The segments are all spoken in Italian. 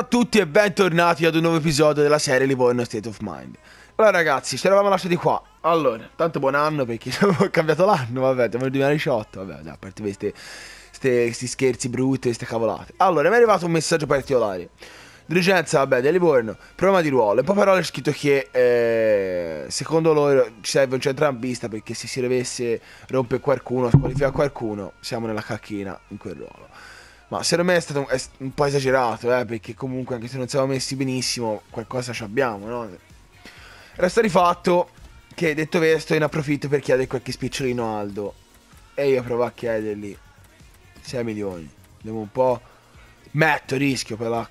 A tutti e bentornati ad un nuovo episodio della serie Livorno State of Mind. Allora ragazzi, ci eravamo lasciati qua. Allora, tanto buon anno perché ho cambiato l'anno, vabbè, siamo nel 2018, vabbè, dai, a parte questi, questi scherzi brutti, queste cavolate. Allora, mi è arrivato un messaggio particolare. Dirigenza, vabbè, di Livorno, problema di ruolo. E poi però è scritto che eh, secondo loro ci serve un centrampista perché se si dovesse rompere qualcuno, squalifica qualcuno, siamo nella cacchina in quel ruolo. Ma secondo me è stato un, è un po' esagerato, eh, perché comunque anche se non siamo messi benissimo, qualcosa ci abbiamo, no? Resta di fatto che detto questo, ne approfitto per chiedere qualche spicciolino Aldo. E io provo a chiedergli 6 milioni. Vediamo un po'. Metto rischio per la,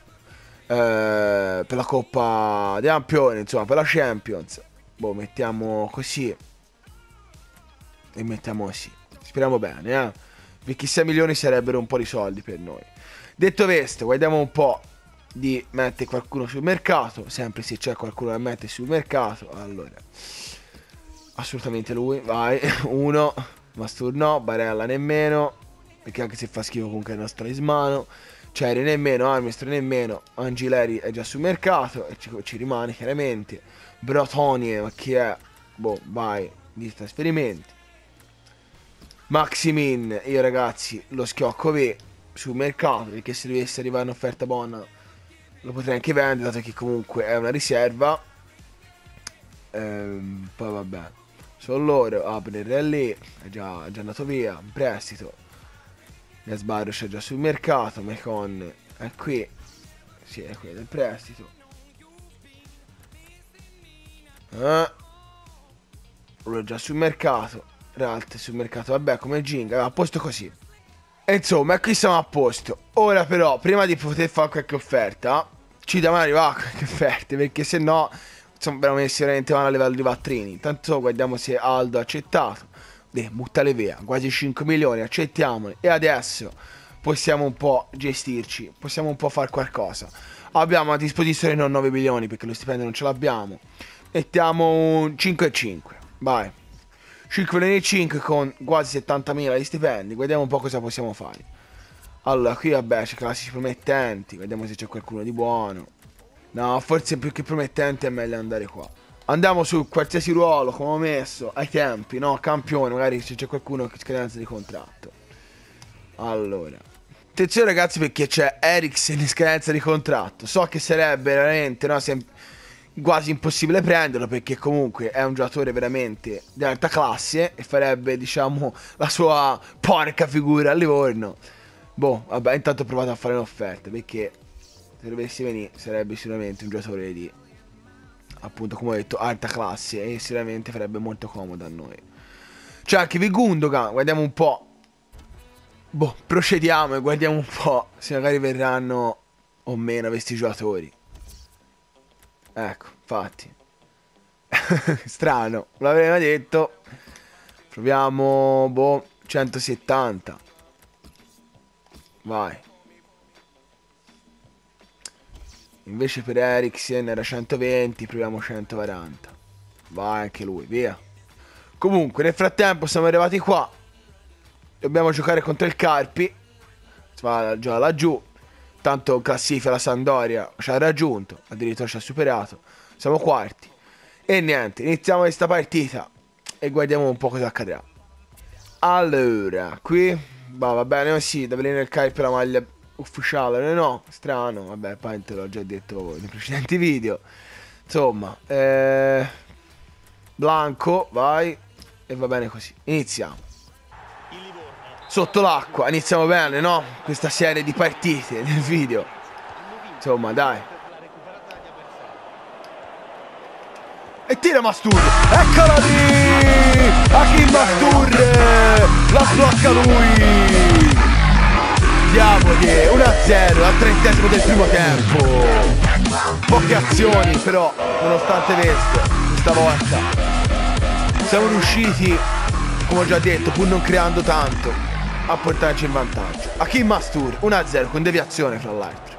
eh, per la Coppa dei Campioni, insomma, per la Champions. Boh, mettiamo così. E mettiamo così. Speriamo bene, eh. Perché 6 milioni sarebbero un po' di soldi per noi. Detto questo, guardiamo un po' di mettere qualcuno sul mercato. Sempre se c'è qualcuno da mettere sul mercato. Allora, assolutamente lui. Vai, uno. Mastur no, Barella nemmeno. Perché anche se fa schifo comunque è il nostro talismano. Cherry nemmeno, Armstrong nemmeno. Angileri è già sul mercato. E ci, ci rimane chiaramente. Brotonie, ma chi è? Boh, vai. Di trasferimenti. Maximin, io ragazzi lo schiocco qui sul mercato perché se dovesse arrivare un'offerta buona lo potrei anche vendere dato che comunque è una riserva. Ehm, poi vabbè, sono loro, Abner è lì, è già, è già andato via, in prestito. Nesbaros è già sul mercato, Mecon è qui, sì è qui del prestito. Eh, è già sul mercato. Ralt sul mercato, vabbè come Ginga, a posto così. Insomma, qui siamo a posto. Ora però, prima di poter fare qualche offerta, ci devono arrivare qualche offerta, perché se no, insomma, messi veramente male a livello di vattrini. Intanto guardiamo se Aldo ha accettato. Eh, buttale via, quasi 5 milioni, accettiamoli. E adesso possiamo un po' gestirci, possiamo un po' fare qualcosa. Abbiamo a disposizione non 9 milioni perché lo stipendio non ce l'abbiamo. Mettiamo un 5 e 5. Vai. 5 milioni e 5 con quasi 70.000 di stipendi. Guardiamo un po' cosa possiamo fare. Allora, qui vabbè c'è classici promettenti. Vediamo se c'è qualcuno di buono. No, forse più che promettenti è meglio andare qua. Andiamo su qualsiasi ruolo, come ho messo, ai tempi, no? Campione, magari se c'è qualcuno che scadenza di contratto. Allora. Attenzione ragazzi perché c'è Eriksen in scadenza di contratto. So che sarebbe veramente, no? Sempre quasi impossibile prenderlo perché comunque è un giocatore veramente di alta classe e farebbe diciamo la sua porca figura a Livorno. Boh, vabbè, intanto ho provato a fare un'offerta perché se dovessi venire sarebbe sicuramente un giocatore di appunto come ho detto alta classe e sicuramente farebbe molto comodo a noi. C'è anche Vigundogan, guardiamo un po'. Boh, procediamo e guardiamo un po' se magari verranno o meno questi giocatori. Ecco, infatti. Strano, l'avrei mai detto. Proviamo, boh, 170. Vai. Invece per Eriksen era 120, proviamo 140. Vai anche lui, via. Comunque, nel frattempo siamo arrivati qua. Dobbiamo giocare contro il Carpi. Si va già laggiù. Tanto classifica la Sandoria ci ha raggiunto, addirittura ci ha superato. Siamo quarti. E niente, iniziamo questa partita e guardiamo un po' cosa accadrà. Allora, qui bah, va bene così, da venire il Kai per la maglia ufficiale, no, strano, vabbè, poi te l'ho già detto nei precedenti video. Insomma, eh, Blanco, vai, e va bene così. Iniziamo sotto l'acqua. Iniziamo bene, no? Questa serie di partite nel video. Insomma, dai. E tira Mastur. Eccola lì! Hakim Mastur! La sblocca lui! Diamogli 1-0 al trentesimo del primo tempo. Poche azioni però, nonostante questo, questa volta siamo riusciti, come ho già detto, pur non creando tanto, a portarci in vantaggio. Hakim Mastur 1-0 con deviazione fra l'altro.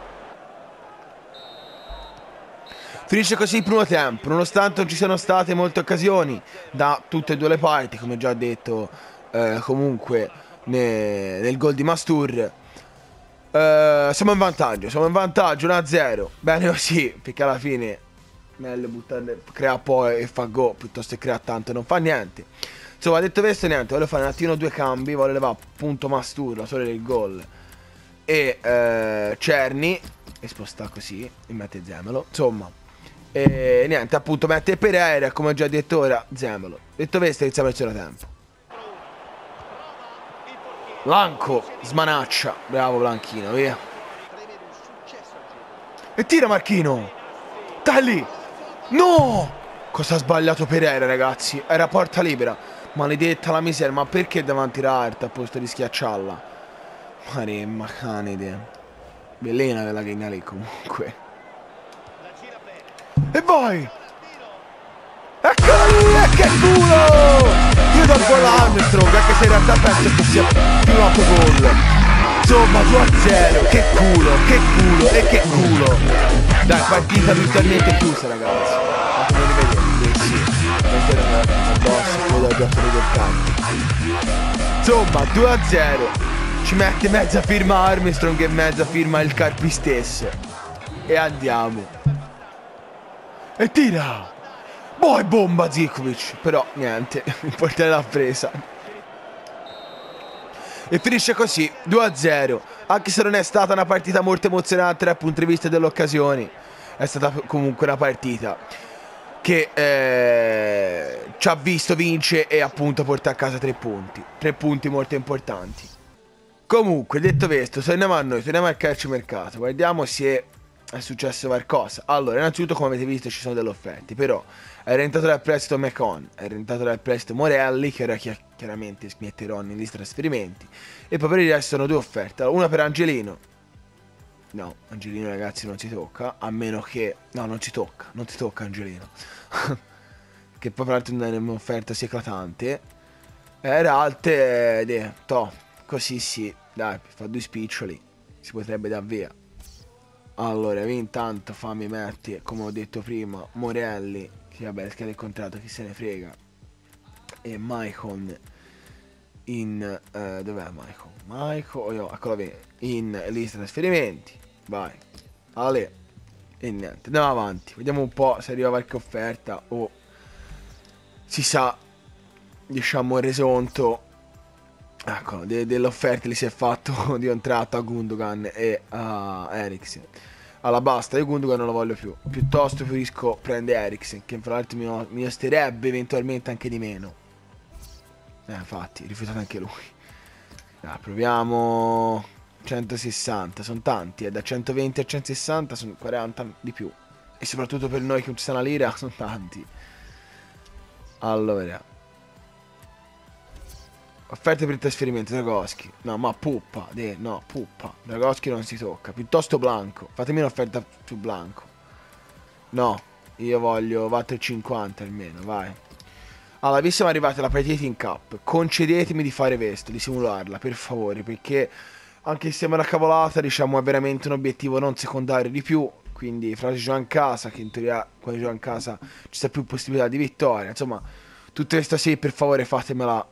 Finisce così il primo tempo, nonostante non ci siano state molte occasioni da tutte e due le parti, come già detto eh, comunque ne, nel gol di Mastur. Uh, siamo in vantaggio, siamo in vantaggio 1-0. Bene così, perché alla fine meglio buttare, crea poi e fa go piuttosto che crea tanto e non fa niente. Insomma, detto questo, niente, voglio fare un attimo due cambi, voglio levare appunto Mastur, la sorella del gol, e uh, Cerny, e spostare così, e mette Zemelo. Insomma, e niente, appunto mette Pereira, come ho già detto ora, Zemelo. Detto questo, iniziamo il secondo tempo. Blanco, smanaccia. Bravo Blanchino, via. E tira Marchino. Dai lì. No! Cosa ha sbagliato Pereira, ragazzi? Era porta libera. Maledetta la miseria, ma perché davanti Raert a posto di schiacciarla? Maremma, canide. Bellina quella che lì comunque. E vai! Eccola lì! E che culo! Io do gol a Armstrong anche se in realtà penso che sia più autogol Insomma 2-0 Che culo, che culo e che culo Dai partita virtualmente chiusa ragazzi del campo Insomma 2-0 Ci mette mezza firma Armstrong e mezza firma il Carpi stesso E andiamo E tira poi bomba Zikovic. Però niente, il portiere l'ha presa. E finisce così, 2-0. Anche se non è stata una partita molto emozionante dal punto di vista delle occasioni. È stata comunque una partita che eh, ci ha visto vince e appunto porta a casa tre punti. Tre punti molto importanti. Comunque, detto questo, torniamo a noi, torniamo al calciomercato. Guardiamo se è successo qualcosa. Allora, innanzitutto, come avete visto, ci sono delle offerte. Però è rientrato dal prestito Mecon, è rientrato dal prestito Morelli, che ora chi chiaramente smetterò lista trasferimenti. E poi per il resto sono due offerte. Una per Angelino. No, Angelino ragazzi non si tocca, a meno che... No, non ci tocca, non ti tocca Angelino. che poi peraltro non è un'offerta sia eclatante. E l'altra, eh, to, così sì, dai, fa due spiccioli, si potrebbe dar via. Allora, intanto fammi mettere, come ho detto prima, Morelli sì, vabbè, scade il contratto, chi se ne frega. E Maicon in... Uh, dov'è Maicon? Maicon, oh, io, eccolo qui, in lista trasferimenti. Vai. Ale. E niente, andiamo avanti. Vediamo un po' se arriva qualche offerta o si sa, diciamo, il resonto ecco, de delle offerte li si è fatto di un tratto a Gundogan e a Eriksen alla basta, io Gundogan non lo voglio più. Piuttosto preferisco prendere Eriksen, che fra l'altro mi, mi osterebbe eventualmente anche di meno. Eh, infatti, rifiutato anche lui. Dai, proviamo 160, sono tanti, eh. da 120 a 160 sono 40 di più. E soprattutto per noi che sta una lira, sono tanti. Allora, Offerte per il trasferimento, Dragoschi. No, ma puppa, de, no, puppa. Dragoschi non si tocca. Piuttosto Blanco. Fatemi un'offerta più Blanco. No, io voglio 4,50 almeno, vai. Allora, visto che è arrivata la partita in cup, concedetemi di fare questo, di simularla, per favore, perché anche se sembra una cavolata, diciamo, è veramente un obiettivo non secondario di più. Quindi, fra gioca in casa, che in teoria quando gioca in casa ci sta più possibilità di vittoria. Insomma, tutte queste sì, per favore, fatemela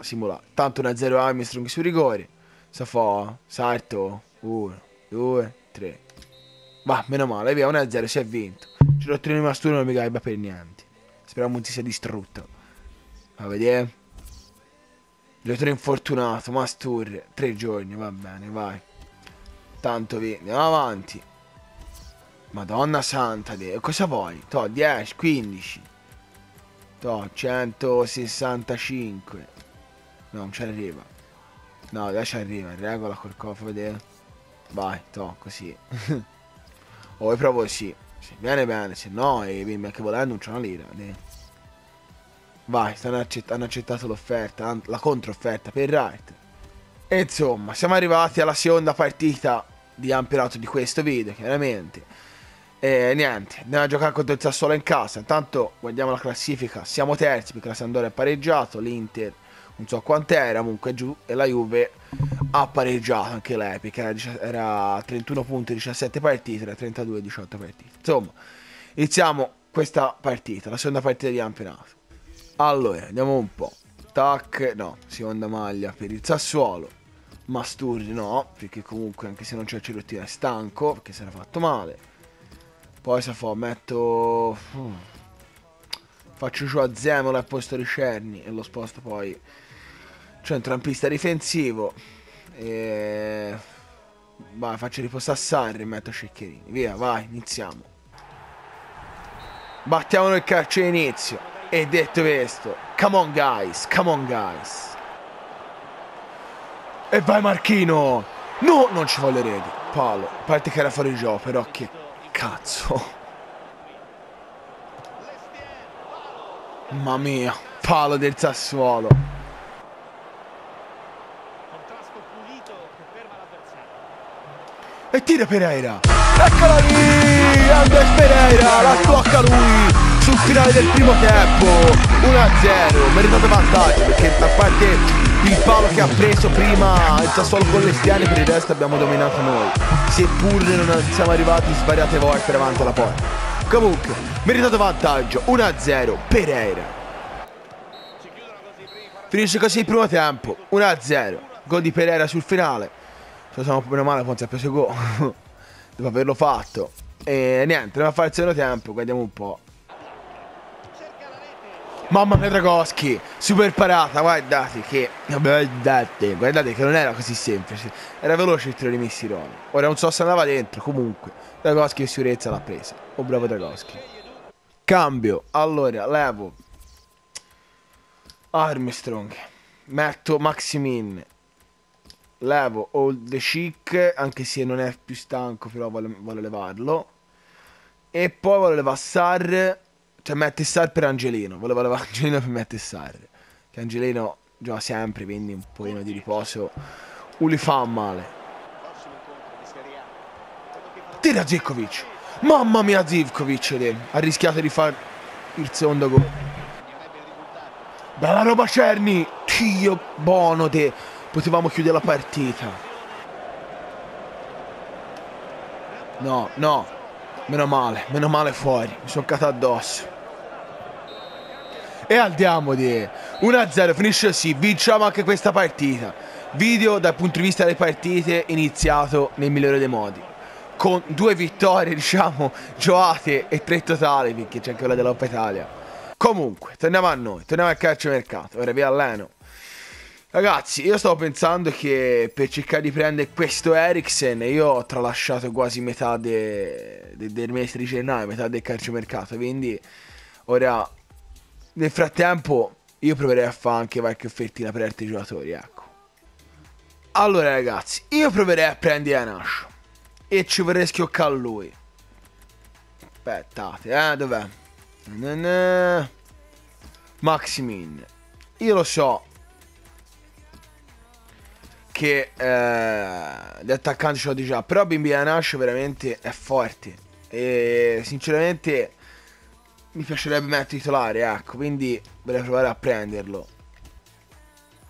simulare. Tanto 1-0 Armstrong sui rigori. Si fa salto. 1, 2, 3. Va, meno male, via, 1-0, si è vinto. Ci l'ho tenuto Mastur non mi garba per niente. Speriamo non si sia distrutto. A vedere. Giocatore infortunato, Mastur, tre giorni, va bene, vai. Tanto via, andiamo avanti. Madonna santa, cosa vuoi? To, 10, 15. To, 165. No, non ci arriva. No, adesso arriva. Regola col cofo, vedete? Vai, to, così. o oh, provo sì. Se viene bene, se no, e anche volendo non c'è una lira. Dì. Vai, accett hanno accettato l'offerta, la controfferta per Wright. E insomma, siamo arrivati alla seconda partita di ampionato di questo video, chiaramente. E niente, andiamo a giocare contro il Sassuolo in casa. Intanto guardiamo la classifica, siamo terzi perché la Sandora è pareggiato, l'Inter non so quant'era, comunque giù, e la Juve ha pareggiato anche lei, perché era, era 31 punti, 17 partite, era 32, 18 partite. Insomma, iniziamo questa partita, la seconda partita di campionato. Allora, andiamo un po'. Tac, no, seconda maglia per il Sassuolo. Masturri no, perché comunque anche se non c'è il cirottino è stanco, perché si era fatto male. Poi se fa, metto... Faccio giù a Zemola al posto di Cerni e lo sposto poi centrocampista difensivo. E... Vai, faccio riposare Sarri e metto Ceccherini. Via, vai, iniziamo. Battiamo il calcio inizio. E detto questo, come on guys, come on guys. E vai Marchino! No, non ci voglio reti. Palo. A parte che era fuori gioco, però che cazzo. Mamma mia. Palo del Sassuolo. E tira Pereira. Eccola lì! Andres Pereira, la stocca lui sul finale del primo tempo. 1-0, meritato vantaggio perché a parte il palo che ha preso prima il Sassuolo con le stiane per il resto abbiamo dominato noi. Seppur non siamo arrivati svariate volte davanti alla porta. Comunque meritato vantaggio 1-0 Pereira. Finisce così il primo tempo 1-0 gol di Pereira sul finale. Se siamo meno male Ponzi ha preso gol dopo averlo fatto. E niente andiamo a fare il secondo tempo guardiamo un po' Mamma mia Dragoschi, super parata, guardate che... Guardate, guardate che non era così semplice. Era veloce il tiro di Missironi. Ora non so se andava dentro, comunque. Dragoschi e sicurezza l'ha presa. Oh bravo Dragoschi. Cambio, allora, levo. Armstrong. Metto Maximin. Levo Old the Chic, anche se non è più stanco, però vuole, vuole levarlo. E poi vuole levare Sar cioè mette Sar per Angelino. Voleva levare Angelino per mettere Sar. Che Angelino gioca sempre, quindi un pochino di riposo. Un li fa male. Tira Zivkovic. Mamma mia Zivkovic. Ha rischiato di fare il secondo gol. Bella roba Cerni. Dio buono te. Potevamo chiudere la partita. No, no. Meno male, meno male fuori. Mi sono cato addosso. E andiamo di 1-0, finisce così. Vinciamo anche questa partita. Video dal punto di vista delle partite iniziato nel migliore dei modi. Con due vittorie, diciamo, giocate e tre totali, perché c'è anche quella della Coppa Italia. Comunque, torniamo a noi, torniamo al calcio mercato. Ora vi alleno. Ragazzi, io stavo pensando che per cercare di prendere questo Eriksen io ho tralasciato quasi metà de, de, del mese di gennaio, metà del calciomercato, quindi ora nel frattempo io proverei a fare anche qualche offertina per altri giocatori, ecco. Allora ragazzi, io proverei a prendere Anash e ci vorrei schioccare lui. Aspettate, eh, dov'è? Maximin. Io lo so che eh, gli attaccanti ce l'ho di già, però Bimbi Anash veramente è forte e sinceramente mi piacerebbe mettere titolare, ecco, quindi vorrei provare a prenderlo.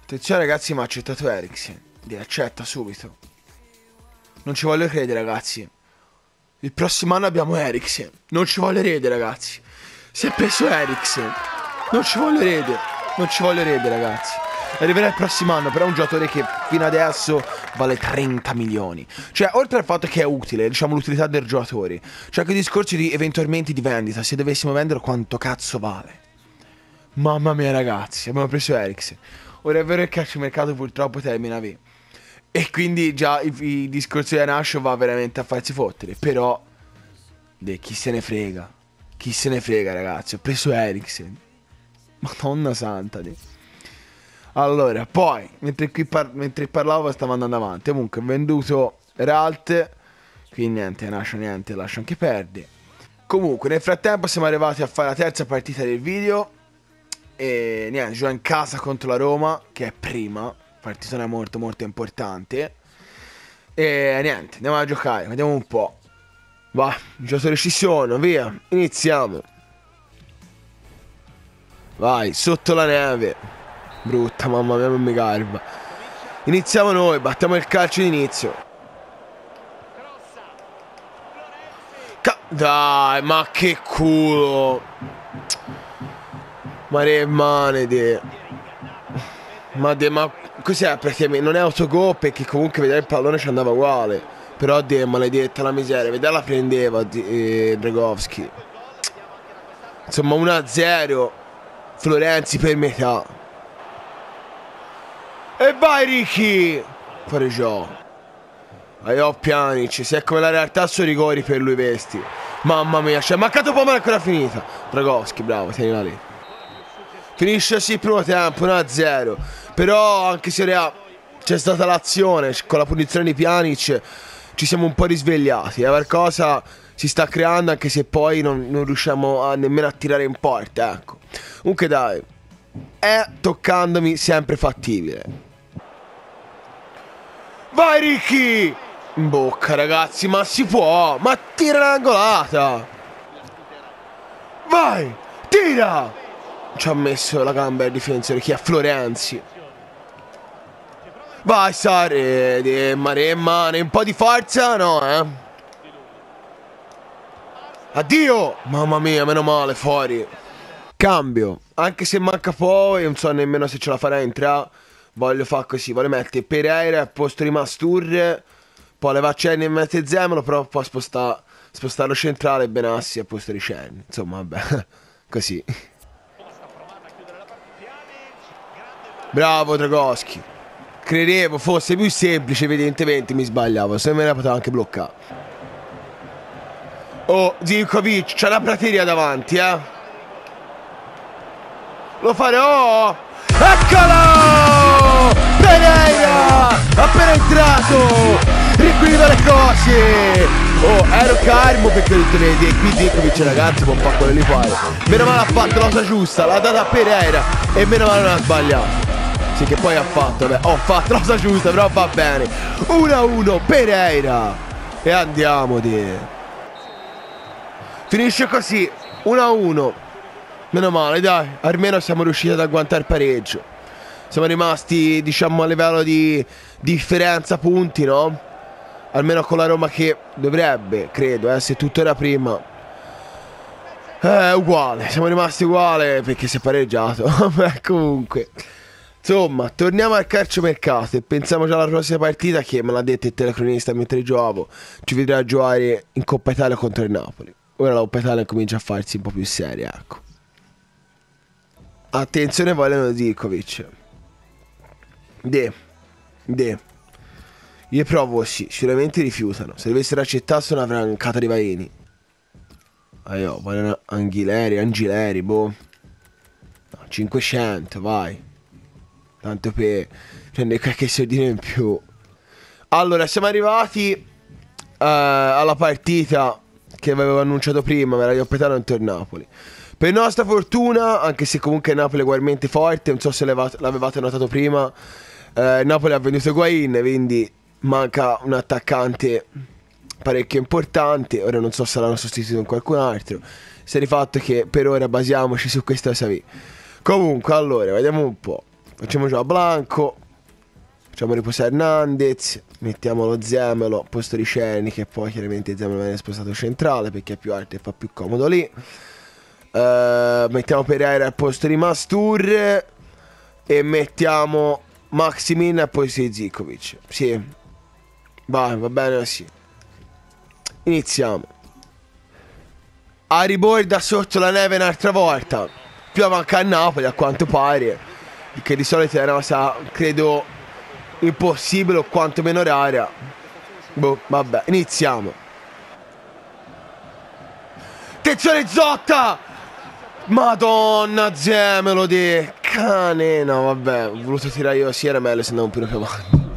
Attenzione ragazzi, ma ha accettato Eriksen. Li accetta subito. Non ci voglio credere ragazzi. Il prossimo anno abbiamo Eriksen. Non ci voglio credere ragazzi. Si è preso Eriksen. Non ci voglio credere. Non ci voglio credere ragazzi. Arriverà il prossimo anno, però è un giocatore che fino adesso vale 30 milioni. Cioè, oltre al fatto che è utile, diciamo, l'utilità del giocatore, c'è anche discorsi di eventualmente di vendita. Se dovessimo venderlo, quanto cazzo vale? Mamma mia, ragazzi, abbiamo preso Eriksen. Ora è vero che il calciomercato purtroppo termina qui. E quindi già il, il discorso di Anascio va veramente a farsi fottere. Però, de, chi se ne frega? Chi se ne frega, ragazzi? Ho preso Eriksen. Madonna santa, de. Allora, poi, mentre, par mentre parlavo stavo andando avanti. Comunque, venduto Ralt. Quindi niente, lascio niente, lascio anche perdere. Comunque, nel frattempo siamo arrivati a fare la terza partita del video. E niente, gioca in casa contro la Roma, che è prima. Partitone molto molto importante. E niente, andiamo a giocare, vediamo un po'. Va, giocatori ci sono, via, iniziamo. Vai, sotto la neve. Brutta, mamma mia, non mi garba. Iniziamo noi, battiamo il calcio d'inizio. Ca Dai, ma che culo. Ma re manede. Ma de ma cos'è praticamente? Non è autogol perché comunque vedere il pallone ci andava uguale. Però De maledetta la miseria, vedere la prendeva eh, Dragowski. Insomma 1-0. Florenzi per metà. E vai Ricky! Fuori gioco. Aio Pjanic, se è come la realtà sono rigori per lui vesti. Mamma mia, c'è mancato poco ma è ancora finita. Dragowski, bravo, tienila lì. Finisce sì il primo tempo, 1-0. Però anche se c'è stata l'azione con la punizione di Pjanic, ci siamo un po' risvegliati. Eh, qualcosa si sta creando anche se poi non, non riusciamo a, nemmeno a tirare in porta. Ecco. Comunque dai, è toccandomi sempre fattibile. Vai Ricky! Bocca ragazzi, ma si può! Ma tira l'angolata! Vai! Tira! Ci ha messo la gamba il difensore, chi è Florenzi. Vai Sare, di Maremma, un po' di forza, no eh? Addio! Mamma mia, meno male, fuori. Cambio, anche se manca poi, non so nemmeno se ce la farà entrare. Voglio fare così, voglio mettere Pereira al posto di Masturre. Poi le Cenni e mette Zemolo, però poi spostare, spostarlo centrale e Benassi al posto di Cenni. Insomma, vabbè, così. Bravo Dragoschi. Credevo fosse più semplice, evidentemente mi sbagliavo. Se me ne potevo anche bloccare. Oh, Zivkovic, c'è la prateria davanti, eh. Lo farò! Eccolo! Pereira! Appena entrato! Riequilibra le cose! Oh, ero calmo perché ho detto, vedi, qui Zivkovic ragazzi può fare quello lì poi. Meno male ha fatto la cosa giusta, l'ha data a Pereira e meno male non ha sbagliato. Sì, che poi ha fatto, beh, ho fatto la cosa giusta, però va bene. 1-1, Pereira. E andiamo di. Finisce così, 1-1. Meno male, dai, almeno siamo riusciti ad agguantare il pareggio. Siamo rimasti, diciamo, a livello di differenza punti, no? Almeno con la Roma che dovrebbe, credo, essere tuttora prima. Eh, uguale, siamo rimasti uguali perché si è pareggiato. Beh, comunque. Insomma, torniamo al calciomercato e pensiamo già alla prossima partita che me l'ha detto il telecronista mentre giocavo. Ci vedrà giocare in Coppa Italia contro il Napoli. Ora la Coppa Italia comincia a farsi un po' più seria, ecco. Attenzione, vogliono Zikovic. De. De. Io provo sì, sicuramente rifiutano. Se dovessero accettare sono una francata di Vaini. Ah, io, vogliono Anghileri, Angileri, boh. No, 500, vai. Tanto per prendere qualche soldino in più. Allora, siamo arrivati uh, alla partita che avevo annunciato prima, me la Ioppetano contro il Napoli. Per nostra fortuna, anche se comunque Napoli è ugualmente forte, non so se l'avevate notato prima, eh, Napoli ha venduto Guain, quindi manca un attaccante parecchio importante. Ora non so se l'hanno sostituito con qualcun altro. Si è rifatto che per ora basiamoci su questa Savi. Comunque, allora, vediamo un po'. Facciamo già Blanco. Facciamo riposare Hernandez. Mettiamo lo Zemelo, posto di Ceni, che poi chiaramente Zemelo viene spostato centrale perché è più alto e fa più comodo lì. Uh, mettiamo Pereira al posto di Mastur. E mettiamo Maximin al posto di Zikovic. Sì. Vai, va bene così. Iniziamo. Aribor da sotto la neve un'altra volta. Piove anche a Napoli a quanto pare che di solito è una cosa, credo, impossibile o quantomeno rara. Boh, vabbè, iniziamo. Attenzione Zotta! Madonna, zemelo di cane. No, vabbè, ho voluto tirare io sì, era meglio se andavo un po' più avanti.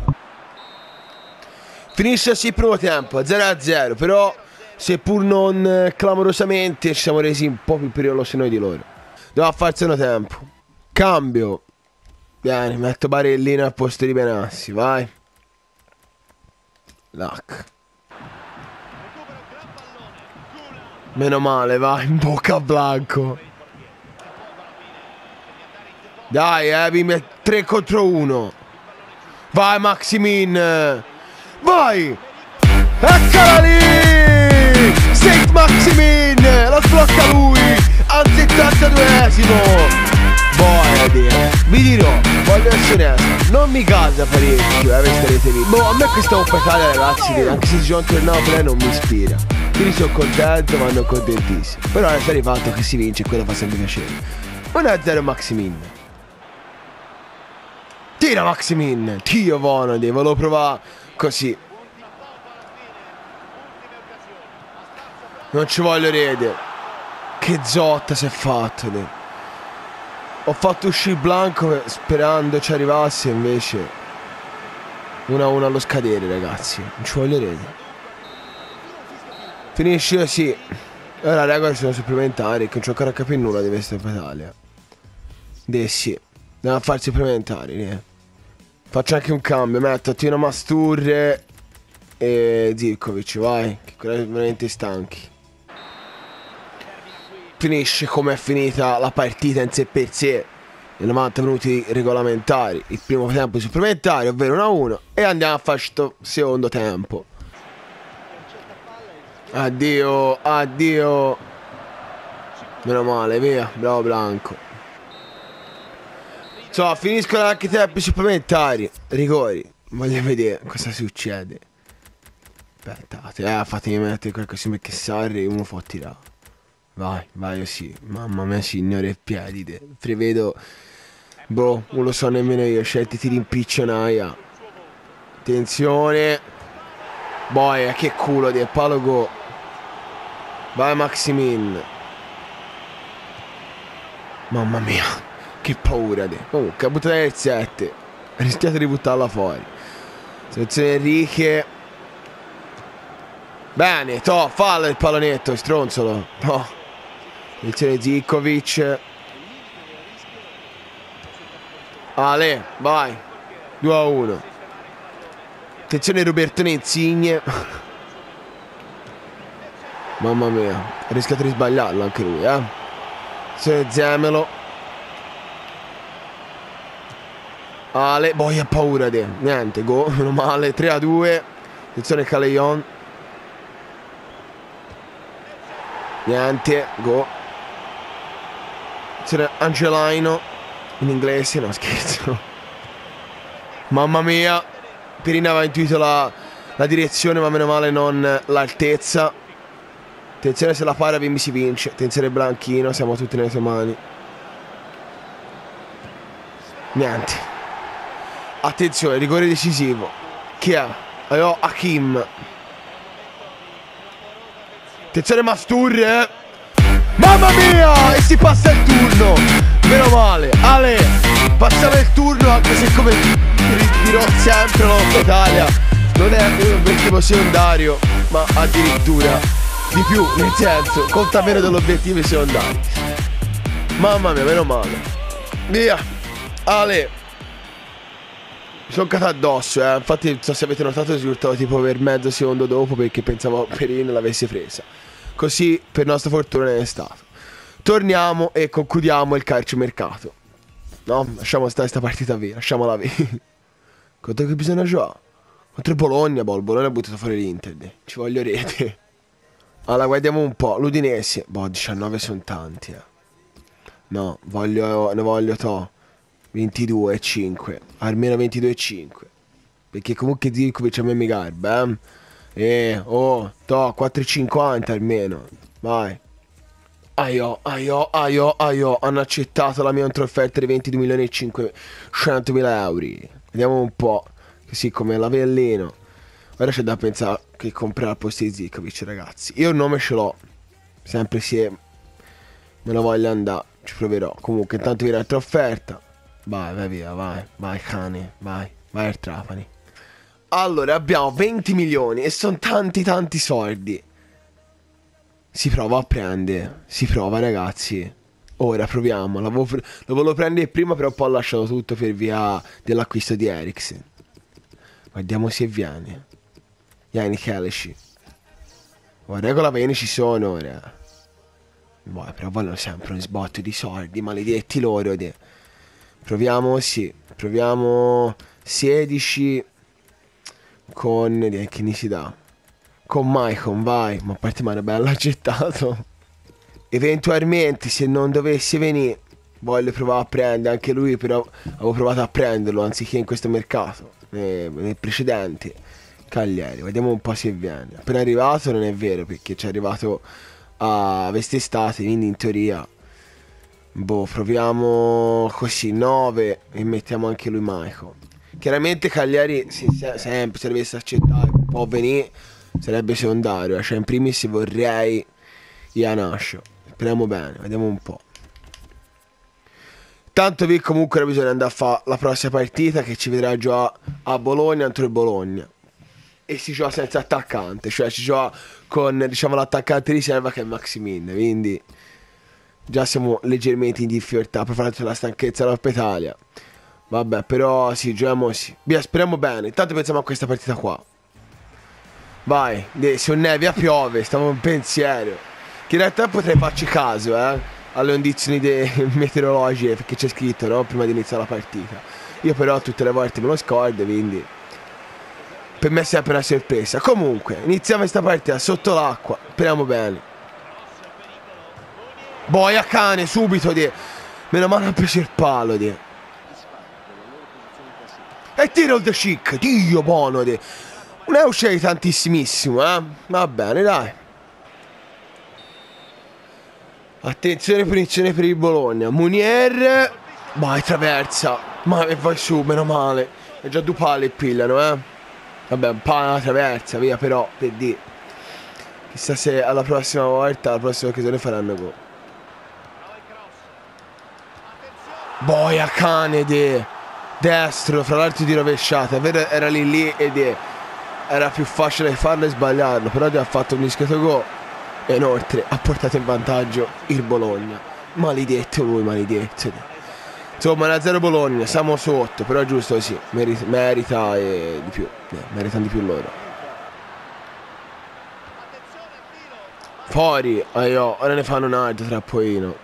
Finisce così il primo tempo, 0-0, però seppur non clamorosamente ci siamo resi un po' più pericolosi noi di loro. Dobbiamo farsene tempo. Cambio. Vieni, metto Barellino al posto di Benassi, vai. Lac. Meno male, vai, in bocca a Blanco. Dai, eh, vi 3 contro 1. Vai, Maximin. Vai. Eccola lì. Saint Maximin. La sblocca lui. Al 72esimo. boia dire. Vi dirò, voglio essere onesto, non mi casa parecchio, eh, starete lì. Boh, a me questa Italia ragazzi, anche se gioca il Napoli non mi ispira. Quindi sono contento, ma non contentissimo. Però è arrivato che si vince, quello fa sempre piacere. 1-0 Maximin. Tira Maximin. Dio buono, volevo provare così. Non ci voglio rete. Che zotta si è fatto lì. Ho fatto uscire Blanco sperando ci arrivasse invece 1-1 allo scadere ragazzi. Non ci voglio rete. Finisce così. Ora regole sono supplementari, che non c'ho ancora capito nulla di questa Italia. Dessi. A fare supplementari, eh. Faccio anche un cambio, metto Tino Masturre e Zirkovic, vai. Che sono veramente stanchi. Finisce come è finita la partita in sé per sé. I 90 minuti regolamentari, il primo tempo supplementare, ovvero 1-1, e andiamo a fare questo secondo tempo. Addio, addio. Meno male, via, bravo Blanco. So, finiscono anche i tempi supplementari. Rigori. Voglio vedere cosa succede. Aspettate, eh, fatemi mettere qualcosa perché Sarri uno fa tirare. Vai, vai sì. Mamma mia, signore, piedi. Te. Prevedo. Boh, non lo so nemmeno io. Scelti ti rimpiccionaia. Attenzione. Boia, che culo di palo go. Vai Maximin. Mamma mia. Che paura te. Comunque, buttato nel 7. Ha rischiato di buttarla fuori. Selezione Enrique. Bene, to, fallo il pallonetto, stronzolo. No. Selezione Zikovic. Ale, vai. 2 a 1. Attenzione Roberto Insigne. Mamma mia, ha rischiato di sbagliarlo anche lui, eh. Attenzione Zemelo. Ale, boia ha paura di niente, go, meno male, 3 a 2. Attenzione Caleon. Niente, go. Attenzione Angelaino. In inglese, no scherzo. Mamma mia. Perina aveva intuito la, la direzione, ma meno male non l'altezza. Attenzione se la para mi si vince. Attenzione Blanchino, siamo tutti nelle sue mani. Niente. Attenzione, rigore decisivo. Chi è? Allora, Hakim. Attenzione Masturre. Mamma mia! E si passa il turno. Meno male. Ale, passiamo il turno anche se come dirò sempre la Italia non è un obiettivo secondario, ma addirittura di più, nel senso, conta meno dell'obiettivo secondario. Mamma mia, meno male. Via. Ale sono caduto addosso, eh. Infatti, non so se avete notato, risultavo tipo per mezzo secondo dopo perché pensavo Perin l'avesse presa. Così, per nostra fortuna, non è stato. Torniamo e concludiamo il calciomercato. No, lasciamo stare questa partita via, lasciamola via. Quanto che bisogna giocare? Contro Bologna, boh, il Bologna ha buttato fuori l'Inter. Ci voglio rete. Allora, guardiamo un po'. L'Udinese. Boh, 19 sono tanti, eh. No, voglio, ne voglio to. 22 e 5 almeno 22 e 5 perché comunque Zirkovic a me mi garba eh? eh oh to 4,50 almeno vai Aio, aio, aio, aio, hanno accettato la mia offerta di 22 milioni e 500 mila euro. Vediamo un po', così come la veleno. Ora c'è da pensare che comprare al posto di Zikovic, ragazzi. Io il nome ce l'ho, sempre se me la voglio andare, ci proverò. Comunque, intanto viene un'altra offerta. Vai, vai via, vai, vai cane, vai, vai al Trapani. Allora, abbiamo 20 milioni e sono tanti tanti soldi. Si prova a prendere, si prova ragazzi. Ora proviamo, lo volevo, lo volevo prendere prima però poi ho lasciato tutto per via dell'acquisto di Eriksen. Guardiamo se viene. Vieni Keleshi. Guarda con la bene ci sono ora. Boh, però vogliono sempre un sbotto di soldi, maledetti loro. De. Proviamo, sì, proviamo 16 con... che ne si dà? Con Maicon, vai, ma a parte Marabella ha gettato. Eventualmente, se non dovesse venire, voglio provare a prendere anche lui, però avevo provato a prenderlo anziché in questo mercato, nel, nel precedente. Cagliari, vediamo un po' se viene. Appena arrivato non è vero perché ci è arrivato a quest'estate, quindi in teoria boh, proviamo così 9 e mettiamo anche lui Michael. Chiaramente Cagliari se, sempre se dovesse accettare può venire sarebbe secondario, cioè in primis vorrei Ianascio. Speriamo bene, vediamo un po'. Tanto vi comunque bisogna andare a fare la prossima partita che ci vedrà già a Bologna contro il Bologna. E si gioca senza attaccante, cioè si gioca con diciamo l'attaccante riserva che è Maximin, quindi già siamo leggermente in difficoltà per fare la stanchezza della Italia. Vabbè, però sì, giochiamo sì. Via, speriamo bene. Intanto pensiamo a questa partita qua. Vai, se un nevia piove, stiamo in pensiero. Che in realtà potrei farci caso, eh alle condizioni meteorologiche perché c'è scritto no? prima di iniziare la partita io però tutte le volte me lo scordo quindi per me è sempre una sorpresa comunque iniziamo questa partita sotto l'acqua speriamo bene boia cane subito di meno male ha preso il palo di e tiro il The Chic dio buono di non è uscito tantissimissimo eh va bene dai Attenzione punizione per il Bologna. Munier. Vai, traversa. Ma e vai su, meno male. È già due palle pillano, eh. Vabbè, un po' una traversa, via, però, per dire. Chissà se alla prossima volta, alla prossima occasione faranno gol. Boia cane de destro, fra l'altro di rovesciata. Vero, era lì lì ed è, era più facile farlo e sbagliarlo, però ha fatto un discreto gol e inoltre ha portato in vantaggio il Bologna. Maledetto lui, maledetto. Insomma, 1-0 Bologna, siamo sotto, però è giusto così, merita, merita e di più, eh, meritano di più loro. Fuori, aio, ora ne fanno un altro trappoino.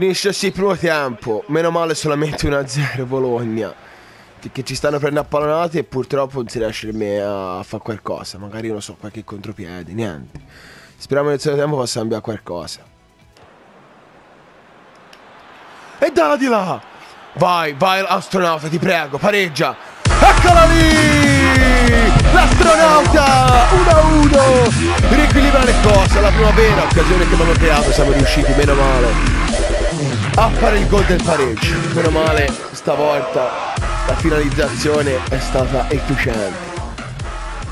Finisce il primo tempo, meno male solamente 1-0 Bologna che ci stanno prendendo a pallonate e purtroppo non si riesce a fare qualcosa. Magari non so, qualche contropiede, niente. Speriamo nel secondo tempo possa cambiare qualcosa. E dalla di là! Vai, vai astronauta, ti prego, pareggia! Eccola lì! L'astronauta! 1-1! Riequilibra le cose, la prima vera occasione che abbiamo creato, siamo riusciti, meno male, a fare il gol del pareggio. Meno male, stavolta la finalizzazione è stata efficiente.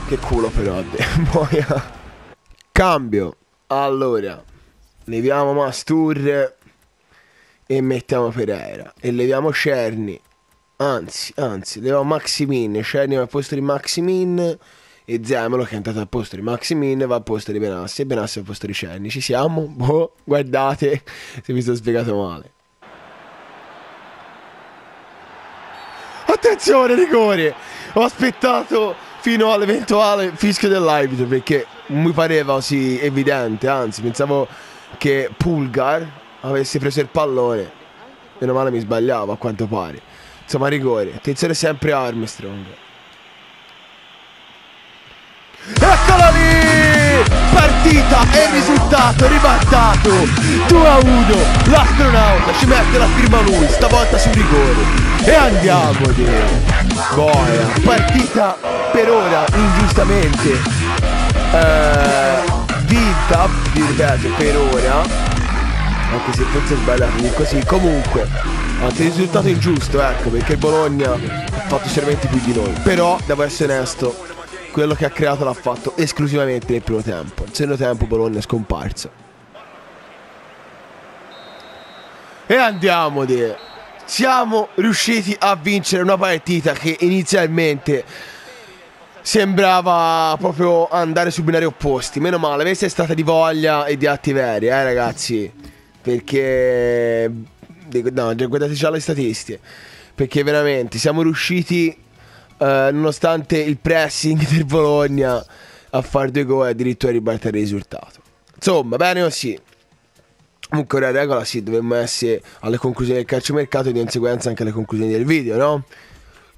Che culo però, boia. Cambio. Allora, leviamo Mastur e mettiamo Pereira. E leviamo Cerny. Anzi, anzi, leviamo Maximin. Cerny va al posto di Maximin. E Zemelo che è entrato al posto di Maximin va al posto di Benassi. E Benassi al posto di Cerny. Ci siamo? Boh, guardate se mi sono spiegato male. Attenzione, rigore! Ho aspettato fino all'eventuale fischio dell'arbitro perché mi pareva così evidente, anzi pensavo che Pulgar avesse preso il pallone. Meno male mi sbagliavo a quanto pare. Insomma, rigore. Attenzione sempre Armstrong. Eccola lì! Partita e risultato ribaltato 2 a 1 L'astronauta ci mette la firma lui Stavolta sul rigore e andiamo di Boia. Partita per ora ingiustamente. Eh, Vinta Vi ripeto per ora. Anche se forse è sbagliato di così. Comunque Anche il risultato ingiusto ecco Perché Bologna ha fatto sicuramente più di noi. Però devo essere onesto quello che ha creato l'ha fatto esclusivamente nel primo tempo. Nel secondo tempo Bologna è scomparso. E andiamo di siamo riusciti a vincere una partita che inizialmente sembrava proprio andare su binari opposti. Meno male, questa è stata di voglia e di atti veri, eh ragazzi. Perché... No, guardate già le statistiche. Perché veramente siamo riusciti, eh, nonostante il pressing del Bologna, a fare due gol e addirittura ribaltare il risultato. Insomma, bene così. Comunque la regola sì, dovremmo essere alle conclusioni del calciomercato e di conseguenza anche alle conclusioni del video, no?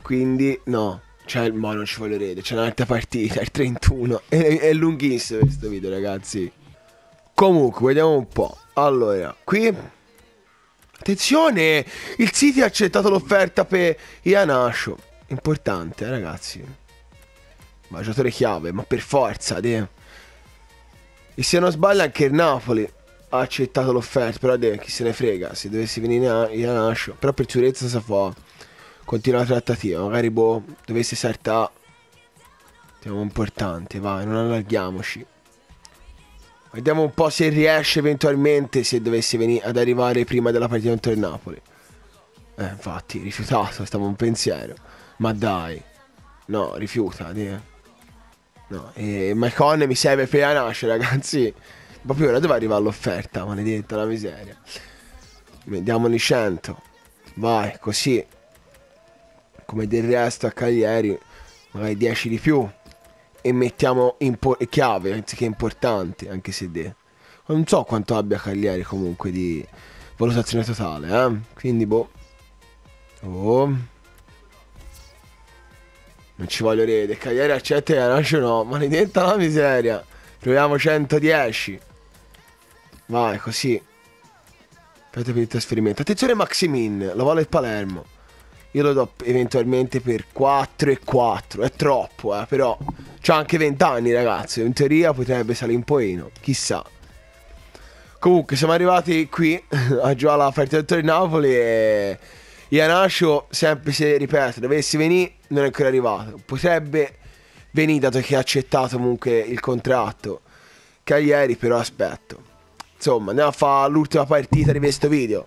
Quindi no, cioè, ma non ci voglio vedere, c'è un'altra partita, il 31. È, è lunghissimo questo video, ragazzi. Comunque, vediamo un po'. Allora, qui Attenzione, il City ha accettato l'offerta per Ianascio. Importante, eh, ragazzi. Ma giocatore chiave, ma per forza, de. E se non sbaglio anche il Napoli ha accettato l'offerta, però de, chi se ne frega, se dovessi venire Ianascio. Però per sicurezza si fa continua la trattativa, magari boh, dovesse saltare. Siamo importanti, vai, non allarghiamoci. Vediamo un po' se riesce eventualmente se dovesse venire ad arrivare prima della partita contro il Napoli. Eh, infatti, rifiutato, stavo un pensiero. Ma dai. No, rifiuta, eh. No, e Macon mi serve per la nascere, ragazzi. Proprio ora dove arriva l'offerta, maledetta la miseria. Vediamoli 100. Vai, così. Come del resto a Cagliari, magari 10 di più e mettiamo chiave anziché importanti, anche se de. Non so quanto abbia Cagliari comunque di valutazione totale, eh? Quindi boh. Oh. Non ci voglio rede. Cagliari accetta e Anacio no. Maledetta la miseria. Proviamo 110. Vai, così. Aspetta per il trasferimento. Attenzione Maximin, lo vuole il Palermo. Io lo do eventualmente per 4 e 4. È troppo, eh, però C'ha anche 20 anni, ragazzi. In teoria potrebbe salire un poino. Chissà. Comunque, siamo arrivati qui a giocare la partita del Napoli e Ianascio, sempre se ripeto, dovessi venire, non è ancora arrivato. Potrebbe venire dato che ha accettato comunque il contratto. Cagliari, però aspetto. Insomma, andiamo a fare l'ultima partita di questo video.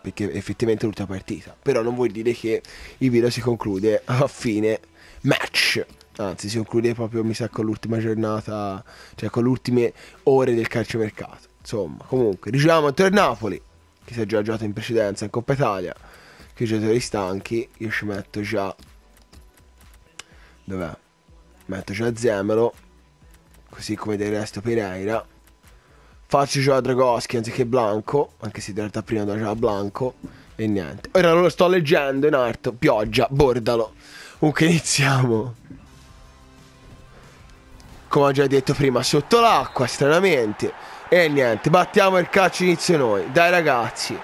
Perché effettivamente è l'ultima partita. Però non vuol dire che il video si conclude a fine match. Anzi, si conclude proprio, mi sa, con l'ultima giornata, cioè con le ultime ore del calciomercato. Insomma, comunque, diciamo a Napoli, che si è già giocato in precedenza in Coppa Italia, che i giocatori stanchi, io ci metto già... Dov'è? Metto già Zemelo, così come del resto Pereira. Faccio già Dragoschi anziché Blanco, anche se in realtà prima già Blanco, e niente. Ora lo sto leggendo in alto, pioggia, bordalo. Comunque iniziamo come ho già detto prima, sotto l'acqua, stranamente. E niente, battiamo il calcio inizio noi. Dai ragazzi.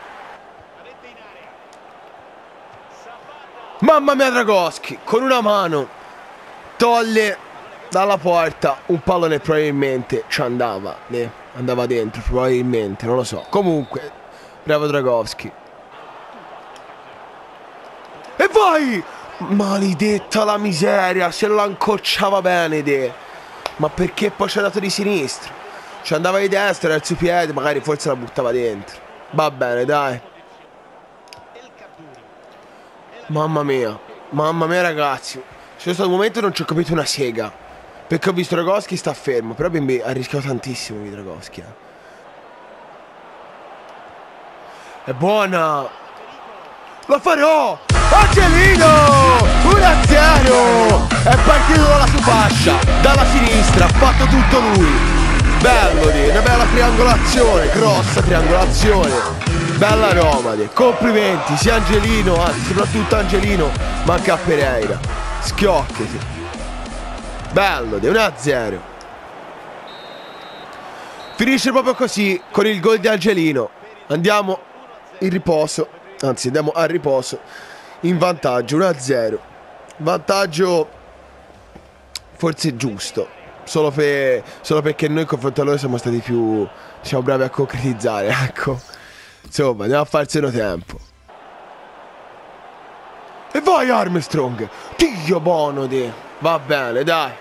Mamma mia Dragoschi, con una mano toglie dalla porta un pallone probabilmente ci andava, eh, andava dentro probabilmente, non lo so. Comunque, bravo Dragoschi. E vai! Maledetta la miseria, se la incocciava bene, de. Ma perché poi ci ha dato di sinistra? Ci andava di destra, era il suo piede, magari forse la buttava dentro. Va bene, dai. Mamma mia, mamma mia ragazzi. C'è stato un momento non ci ho capito una sega. Perché ho visto Dragoschi sta fermo. Però Bimbi ha rischiato tantissimo di Dragoschi. Eh. È buona. La farò! Angelino! 1-0! È partito dalla sua fascia, dalla sinistra, ha fatto tutto lui. Bello di, una bella triangolazione, grossa triangolazione. Bella Romade, complimenti sia Angelino, anzi soprattutto Angelino, ma anche a Pereira. Schiocchiti. Bello di 1-0. Finisce proprio così con il gol di Angelino. Andiamo in riposo, anzi andiamo a riposo in vantaggio 1-0. Vantaggio forse giusto. Solo, per, solo perché noi confronto a loro siamo stati più diciamo, bravi a concretizzare. Ecco. Insomma, andiamo a farselo tempo. E vai Armstrong! Dio buono di! Va bene, dai!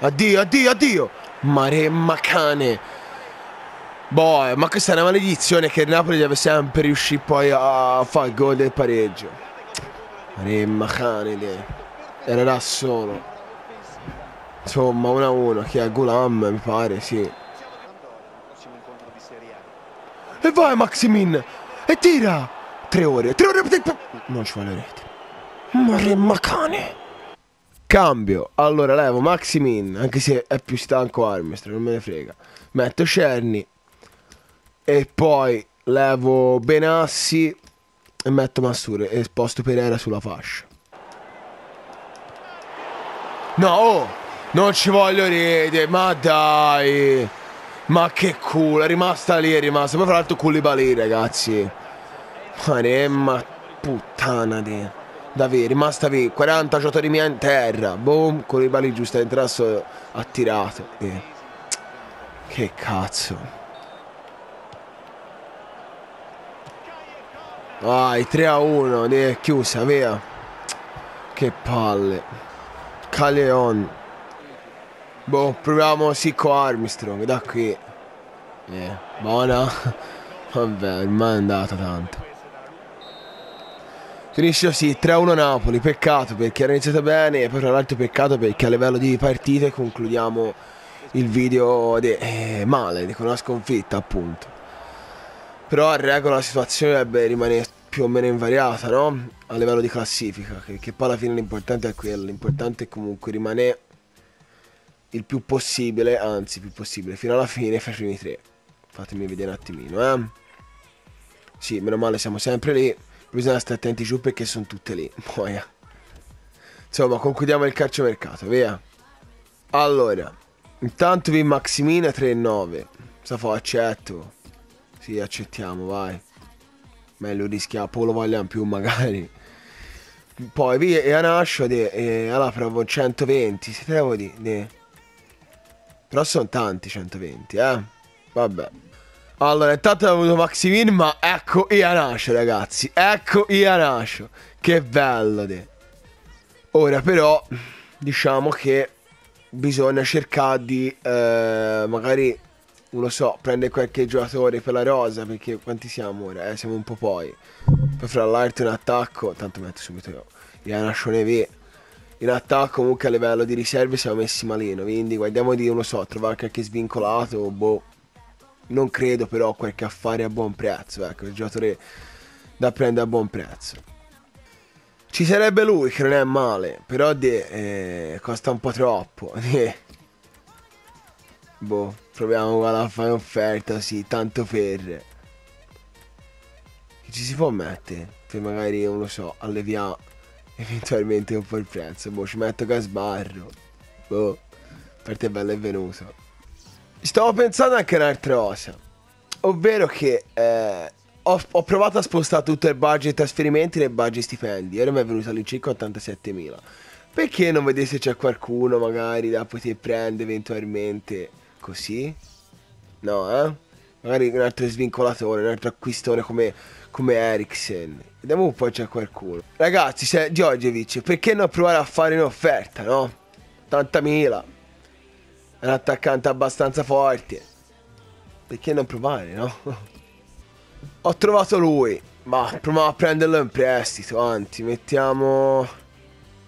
Addio, addio, addio! Maremma cane! Boh, ma questa è una maledizione che il Napoli deve sempre riuscire poi a fare il gol del pareggio. Remma cane, era da solo. Insomma, 1-1, che è Gulam, mi pare, sì. E vai Maximin! E tira! Tre ore, tre ore! Non ci vuole rete. Maremma cane! Cambio, allora levo Maximin, anche se è più stanco Armstrong, non me ne frega. Metto Cerny e poi levo Benassi e metto Massure e sposto Pereira sulla fascia. No, oh, non ci voglio ridere, ma dai. Ma che culo, è rimasta lì, è rimasta. Poi fra l'altro Koulibaly, ragazzi. Maremma, puttana di... Davvero, rimasta lì, 40 giocatori mia in terra. Boom, Koulibaly giustamente adesso ha tirato. Eh. Che cazzo. Vai, 3 a 1, è chiusa, via. Che palle. Caleon. Boh, proviamo Sicco Armstrong, da qui. Eh, buona. Vabbè, ormai è andata tanto. Finisce così, 3-1 Napoli, peccato perché era iniziato bene, e poi tra l'altro peccato perché a livello di partite concludiamo il video de, eh, male, con una sconfitta appunto. Però a regola la situazione dovrebbe rimanere più o meno invariata, no? A livello di classifica, che, che poi alla fine l'importante è quello, l'importante è comunque rimanere il più possibile, anzi più possibile, fino alla fine fra i primi tre. Fatemi vedere un attimino, eh. Sì, meno male siamo sempre lì, bisogna stare attenti giù perché sono tutte lì. Eh. Insomma, concludiamo il calciomercato, via. Allora, intanto vi Maximina 3,9. Sa fa accetto. Sì, accettiamo, vai. Meglio rischiare, poi lo vogliamo più magari. Poi via e Anascio e allora provo 120, si devo dire. Però sono tanti 120, eh. Vabbè. Allora, intanto è venuto Maximin, ma ecco Ianascio, ragazzi. Ecco Ianascio. Che bello, de. Ora però, diciamo che bisogna cercare di eh, magari non lo so, prende qualche giocatore per la rosa, perché quanti siamo ora? Eh, siamo un po' poi. Poi fra l'altro in attacco, tanto metto subito io, Iana Shonevi. In attacco comunque a livello di riserve siamo messi malino, quindi guardiamo di, non lo so, trovare qualche svincolato, boh. Non credo però qualche affare a buon prezzo, ecco, il giocatore da prendere a buon prezzo. Ci sarebbe lui che non è male, però de, eh, costa un po' troppo. boh proviamo a fare offerta, sì, tanto per... Ci si può mettere? Per magari, non lo so, alleviare eventualmente un po' il prezzo. Boh, ci metto gas barro. Boh, per te bello è venuto. Stavo pensando anche a un'altra cosa. Ovvero che eh, ho, ho, provato a spostare tutto il budget trasferimenti nel budget stipendi. Ora mi è venuto all'incirca 87.000. Perché non vedete se c'è qualcuno magari da poter prendere eventualmente Così? No, eh? Magari un altro svincolatore, un altro acquistone come, come Eriksen. Vediamo un po' c'è qualcuno. Ragazzi, se Djordjevic, perché non provare a fare un'offerta, no? 80.000. È un attaccante abbastanza forte. Perché non provare, no? Ho trovato lui. Ma proviamo a prenderlo in prestito, anzi, mettiamo...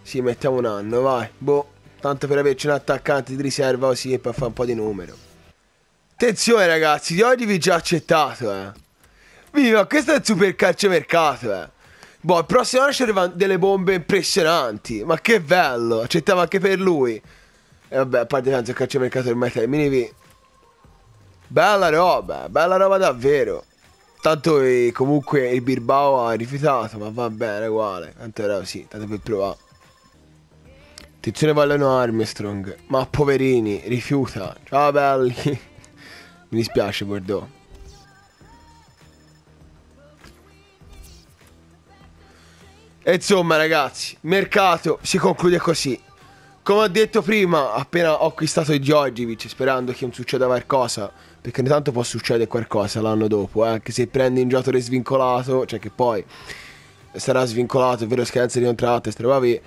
Sì, mettiamo un anno, vai. Boh. Tanto per averci un attaccante di riserva così e per fare un po' di numero. Attenzione ragazzi, di oggi vi già accettato, eh. Viva, questo è il super calciomercato, eh. Boh, il prossimo anno ci arrivano delle bombe impressionanti. Ma che bello, accettavo anche per lui. E vabbè, a parte tanto il calciomercato ormai termini Bella roba, bella roba davvero. Tanto eh, comunque il Bilbao ha rifiutato, ma va bene uguale. Tanto era così, tanto per provare. Attenzione vogliono Armstrong. Ma poverini, rifiuta. Ciao belli. Mi dispiace Bordeaux. E insomma ragazzi, mercato si conclude così. Come ho detto prima, appena ho acquistato il Georgievic, sperando che non succeda qualcosa, perché ogni tanto può succedere qualcosa l'anno dopo, eh? anche se prendi un giocatore svincolato, cioè che poi sarà svincolato, ovvero scadenza di contratto, e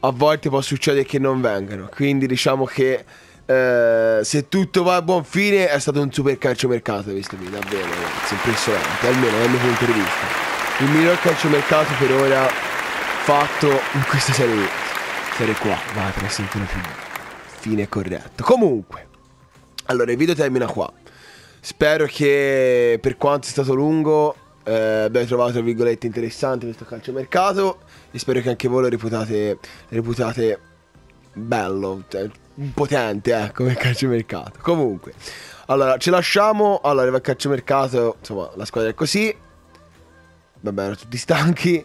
a volte può succedere che non vengano. Quindi diciamo che eh, se tutto va a buon fine è stato un super calciomercato questo qui, davvero ragazzi, impressionante, almeno dal mio punto di vista. Il miglior calciomercato per ora fatto in questa serie, serie qua, vai per essere più fine. Corretto. Comunque, allora il video termina qua. Spero che per quanto è stato lungo eh, abbiate trovato virgolette interessante questo calciomercato. E spero che anche voi lo reputate, reputate bello, cioè, potente eh, come calciomercato. Comunque, allora ci lasciamo, allora il calciomercato, insomma la squadra è così, vabbè erano tutti stanchi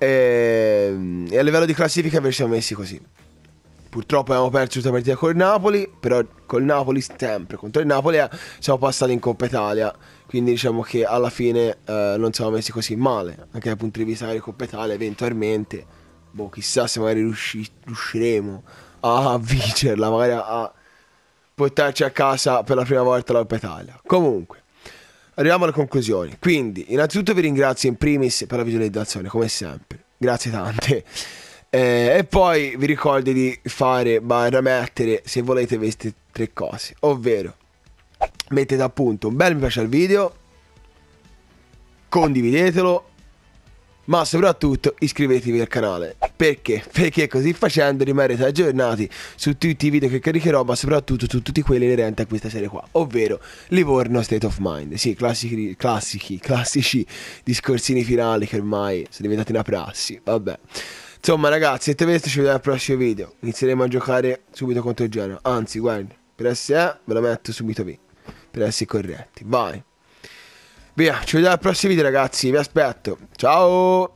e, e a livello di classifica invece siamo messi così. Purtroppo abbiamo perso tutta la partita col Napoli, però col Napoli sempre contro il Napoli eh, siamo passati in Coppa Italia, quindi diciamo che alla fine eh, non siamo messi così male, anche dal punto di vista di Coppa Italia eventualmente, boh chissà se magari riusci- riusciremo a vincerla, magari a portarci a casa per la prima volta la Coppa Italia. Comunque, arriviamo alle conclusioni. Quindi, innanzitutto vi ringrazio in primis per la visualizzazione, come sempre. Grazie tante. Eh, e poi vi ricordo di fare barra mettere se volete queste tre cose, ovvero mettete appunto un bel mi piace al video, condividetelo, ma soprattutto iscrivetevi al canale. Perché? Perché così facendo rimarrete aggiornati su tutti i video che caricherò, ma soprattutto su tutti quelli inerenti a questa serie qua, ovvero Livorno State of Mind. Sì, classici, classici, classici discorsini finali che ormai sono diventati una prassi. Vabbè. Insomma, ragazzi, se questo ci vediamo al prossimo video. Inizieremo a giocare subito contro il Genoa. Anzi, guardi, per essere ve lo metto subito qui. Per essere corretti. Vai. Via, ci vediamo al prossimo video ragazzi, vi aspetto. Ciao!